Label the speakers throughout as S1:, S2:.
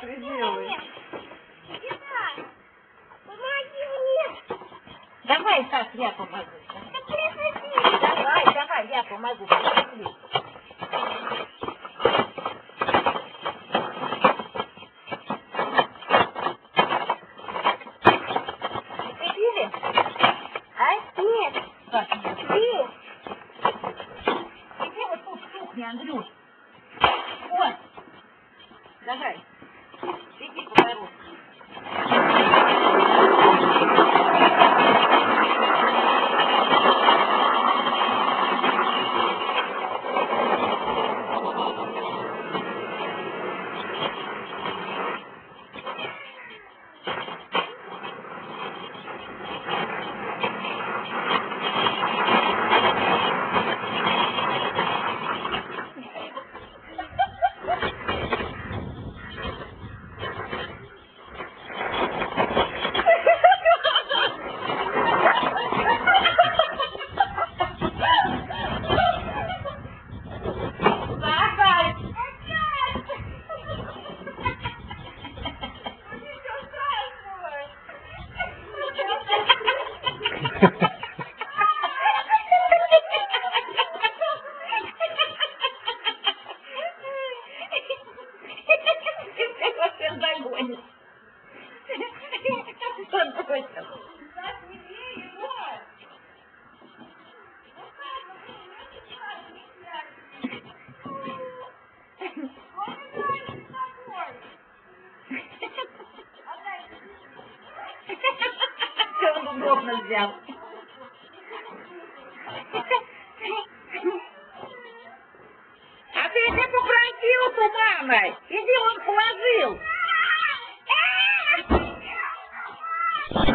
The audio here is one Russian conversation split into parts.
S1: ты делаешь? Давай, так, я помогу. Давай, давай, я помогу. Подожди. Ты пили? А?
S2: Нет.
S1: Нет?
S2: Ты.
S1: Иди вот тут в кухне, Андрюш. Вот. Давай. Точно? Что он удобно взял? А ты где попросил-то, мама? Иди он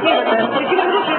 S1: ¡Suscríbete!